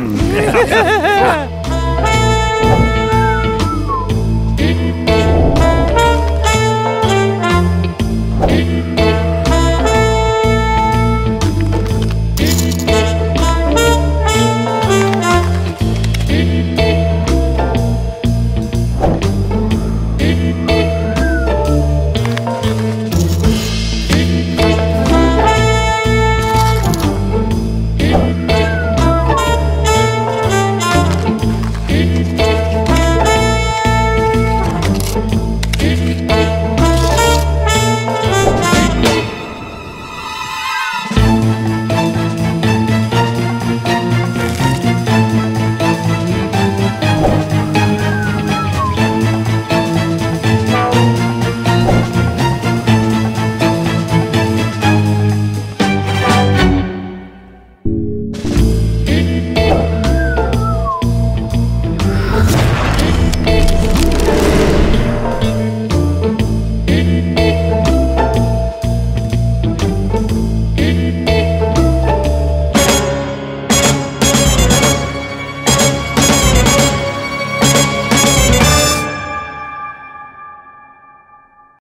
よ